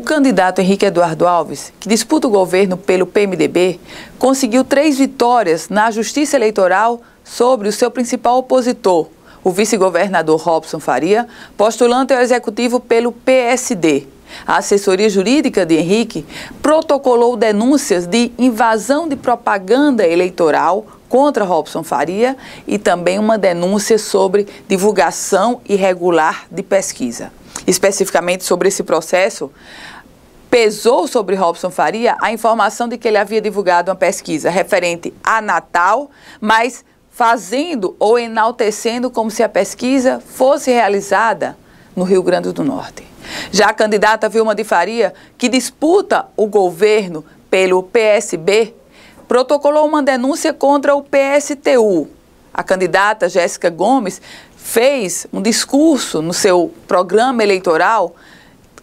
candidato Henrique Eduardo Alves, que disputa o governo pelo PMDB, conseguiu três vitórias na Justiça Eleitoral sobre o seu principal opositor, o vice-governador Robson Faria, postulante ao executivo pelo PSD. A assessoria jurídica de Henrique protocolou denúncias de invasão de propaganda eleitoral contra Robson Faria e também uma denúncia sobre divulgação irregular de pesquisa. Especificamente sobre esse processo, pesou sobre Robson Faria a informação de que ele havia divulgado uma pesquisa referente a Natal, mas fazendo ou enaltecendo como se a pesquisa fosse realizada no Rio Grande do Norte. Já a candidata Vilma de Faria, que disputa o governo pelo PSB, protocolou uma denúncia contra o PSTU. A candidata Jéssica Gomes fez um discurso no seu programa eleitoral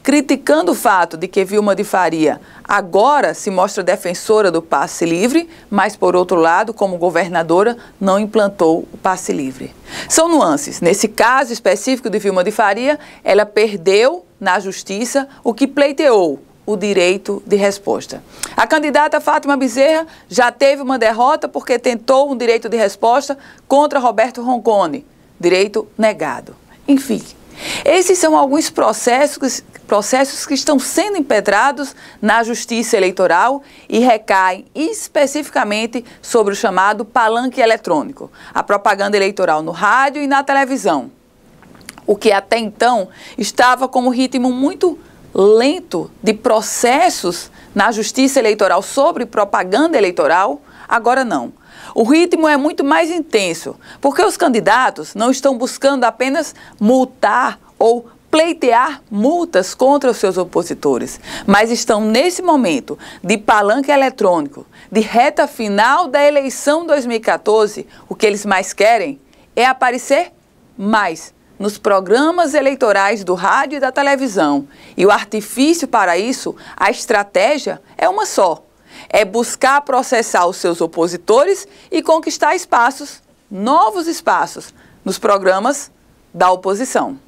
criticando o fato de que Vilma de Faria agora se mostra defensora do passe livre, mas, por outro lado, como governadora, não implantou o passe livre. São nuances. Nesse caso específico de Vilma de Faria, ela perdeu na justiça o que pleiteou, o direito de resposta. A candidata Fátima Bezerra já teve uma derrota porque tentou um direito de resposta contra Roberto Roncone, direito negado. Enfim, esses são alguns processos, processos que estão sendo impetrados na Justiça Eleitoral e recaem especificamente sobre o chamado palanque eletrônico, a propaganda eleitoral no rádio e na televisão. O que até então estava com um ritmo muito lento de processos na Justiça Eleitoral sobre propaganda eleitoral, agora não. O ritmo é muito mais intenso, porque os candidatos não estão buscando apenas multar ou pleitear multas contra os seus opositores, mas estão nesse momento de palanque eletrônico, de reta final da eleição 2014, o que eles mais querem é aparecer mais nos programas eleitorais do rádio e da televisão. E o artifício para isso, a estratégia é uma só: é buscar processar os seus opositores e conquistar espaços, novos espaços, nos programas da oposição.